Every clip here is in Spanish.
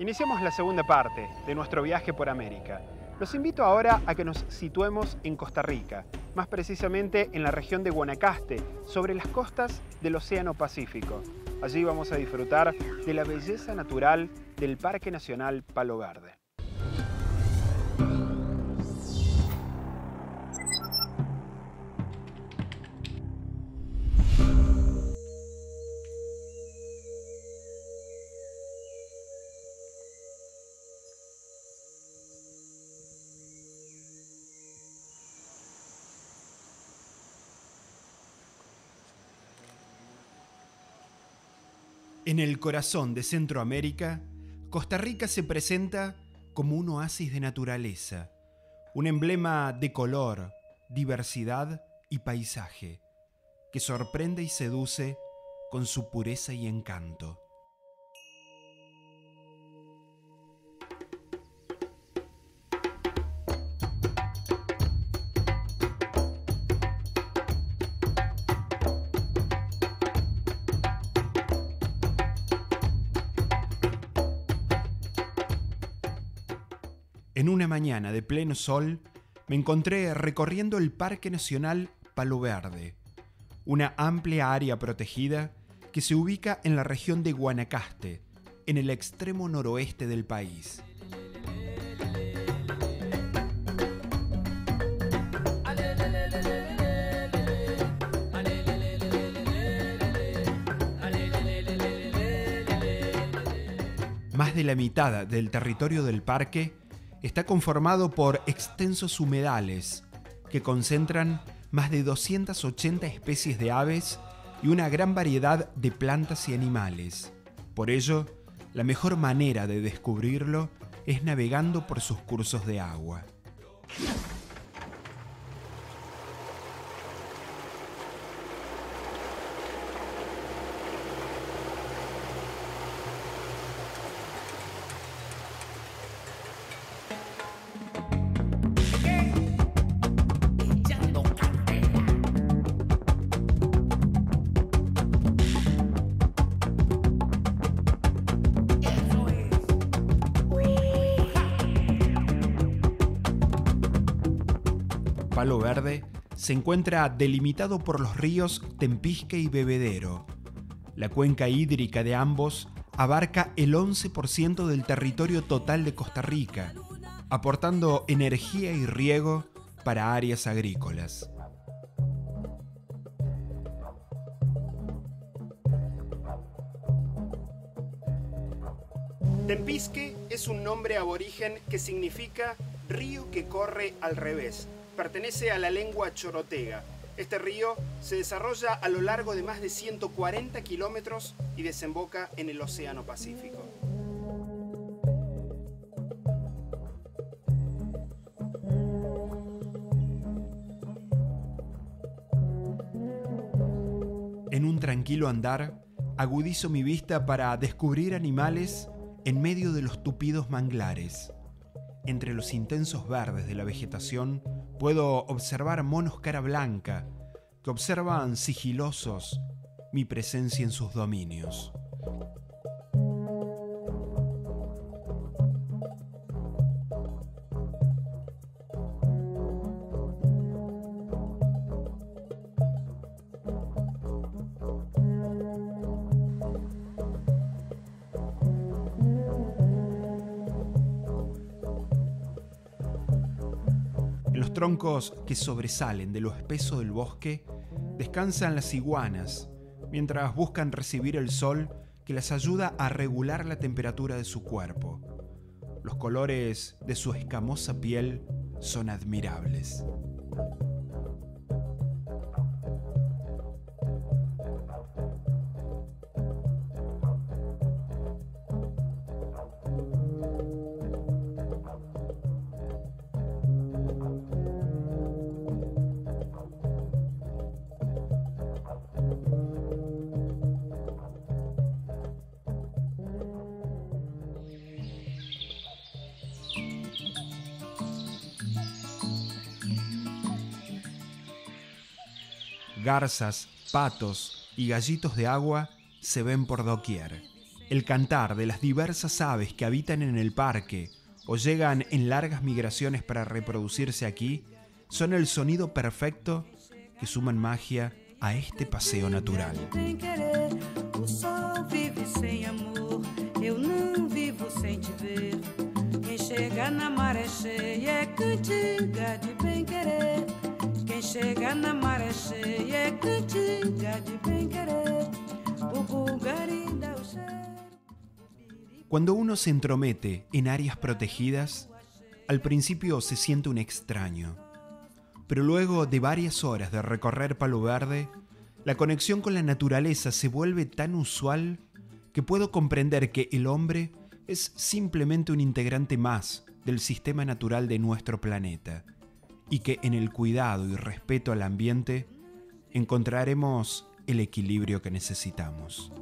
Iniciamos la segunda parte de nuestro viaje por América. Los invito ahora a que nos situemos en Costa Rica, más precisamente en la región de Guanacaste, sobre las costas del Océano Pacífico. Allí vamos a disfrutar de la belleza natural del Parque Nacional Palo Verde. En el corazón de Centroamérica, Costa Rica se presenta como un oasis de naturaleza, un emblema de color, diversidad y paisaje, que sorprende y seduce con su pureza y encanto. En una mañana de pleno sol, me encontré recorriendo el Parque Nacional Palo Verde, una amplia área protegida que se ubica en la región de Guanacaste, en el extremo noroeste del país. Más de la mitad del territorio del parque está conformado por extensos humedales que concentran más de 280 especies de aves y una gran variedad de plantas y animales. Por ello, la mejor manera de descubrirlo es navegando por sus cursos de agua. Palo Verde se encuentra delimitado por los ríos Tempisque y Bebedero. La cuenca hídrica de ambos abarca el 11% del territorio total de Costa Rica, aportando energía y riego para áreas agrícolas. Tempisque es un nombre aborigen que significa río que corre al revés pertenece a la lengua chorotega. Este río se desarrolla a lo largo de más de 140 kilómetros y desemboca en el Océano Pacífico. En un tranquilo andar, agudizo mi vista para descubrir animales en medio de los tupidos manglares. Entre los intensos verdes de la vegetación puedo observar monos cara blanca que observan sigilosos mi presencia en sus dominios. Troncos que sobresalen de lo espeso del bosque, descansan las iguanas, mientras buscan recibir el sol que las ayuda a regular la temperatura de su cuerpo. Los colores de su escamosa piel son admirables. Garzas, patos y gallitos de agua se ven por doquier. el cantar de las diversas aves que habitan en el parque o llegan en largas migraciones para reproducirse aquí son el sonido perfecto que suman magia a este paseo natural. Cheiro. Cuando uno se entromete en áreas protegidas, al principio se siente un extraño. Pero luego de varias horas de recorrer Palo Verde, la conexión con la naturaleza se vuelve tan usual que puedo comprender que el hombre es simplemente un integrante más del sistema natural de nuestro planeta y que en el cuidado y respeto al ambiente encontraremos el equilibrio que necesitamos.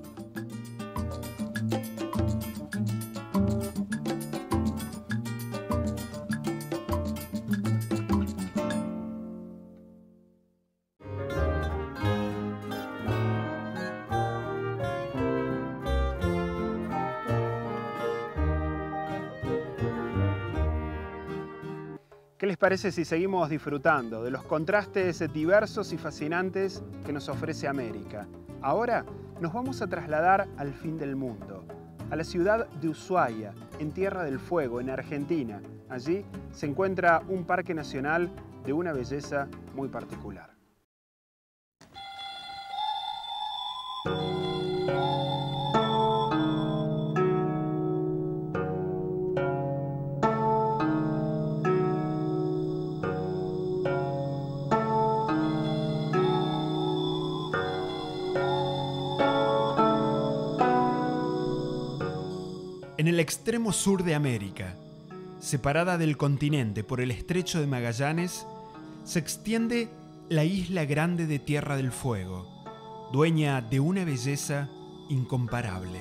¿Qué les parece si seguimos disfrutando de los contrastes diversos y fascinantes que nos ofrece América? Ahora nos vamos a trasladar al fin del mundo, a la ciudad de Ushuaia, en Tierra del Fuego, en Argentina. Allí se encuentra un parque nacional de una belleza muy particular. Sur de América, separada del continente por el estrecho de Magallanes, se extiende la isla grande de Tierra del Fuego, dueña de una belleza incomparable.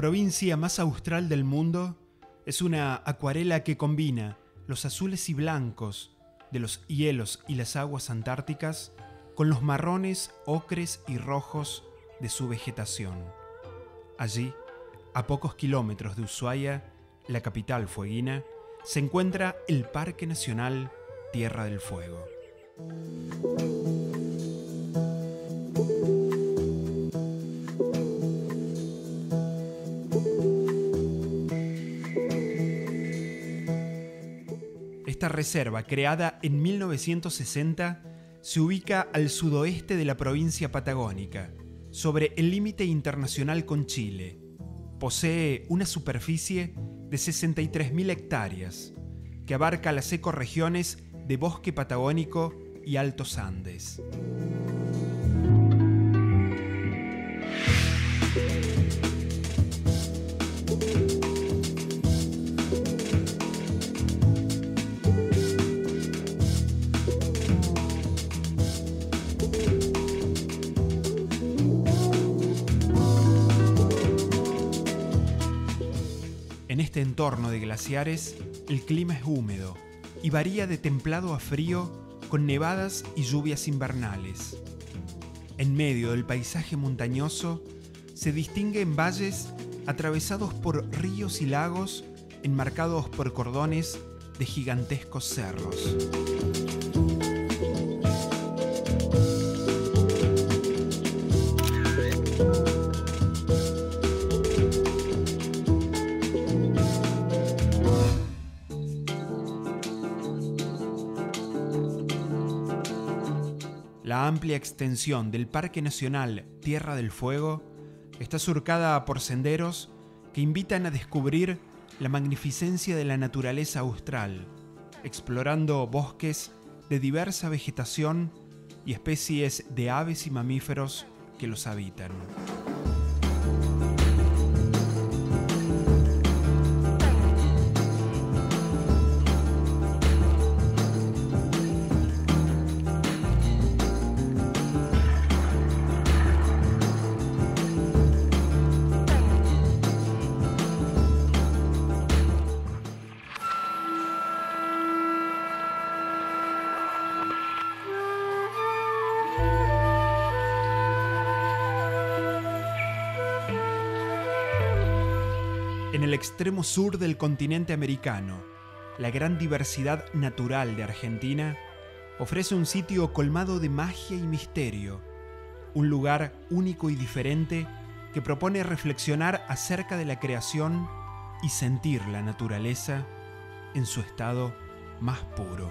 Provincia más austral del mundo es una acuarela que combina los azules y blancos de los hielos y las aguas antárticas con los marrones, ocres y rojos de su vegetación. Allí, a pocos kilómetros de Ushuaia, la capital fueguina, se encuentra el Parque Nacional Tierra del Fuego. Reserva, creada en 1960, se ubica al sudoeste de la provincia patagónica, sobre el límite internacional con Chile. Posee una superficie de 63.000 hectáreas, que abarca las ecorregiones de bosque patagónico y altos Andes. En este entorno de glaciares, el clima es húmedo y varía de templado a frío con nevadas y lluvias invernales. En medio del paisaje montañoso se distinguen valles atravesados por ríos y lagos enmarcados por cordones de gigantescos cerros. Amplia extensión del Parque Nacional Tierra del Fuego está surcada por senderos que invitan a descubrir la magnificencia de la naturaleza austral, explorando bosques de diversa vegetación y especies de aves y mamíferos que los habitan. En el extremo sur del continente americano, la gran diversidad natural de Argentina ofrece un sitio colmado de magia y misterio, un lugar único y diferente que propone reflexionar acerca de la creación y sentir la naturaleza en su estado más puro.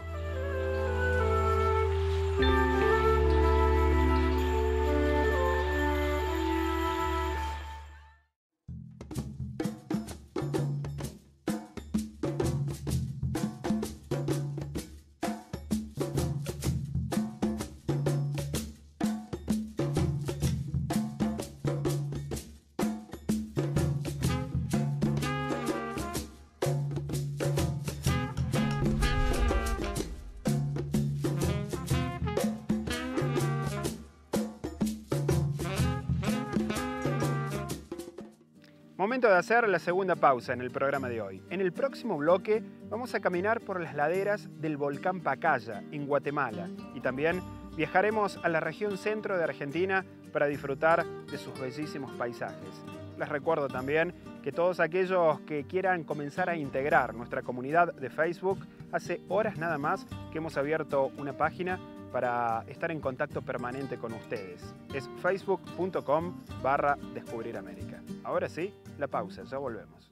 Momento de hacer la segunda pausa en el programa de hoy. En el próximo bloque vamos a caminar por las laderas del volcán Pacaya, en Guatemala, y también viajaremos a la región centro de Argentina para disfrutar de sus bellísimos paisajes. Les recuerdo también que todos aquellos que quieran comenzar a integrar nuestra comunidad de Facebook, hace horas nada más que hemos abierto una página para estar en contacto permanente con ustedes. Es facebook.com barra Descubrir América. Ahora sí, la pausa, ya volvemos.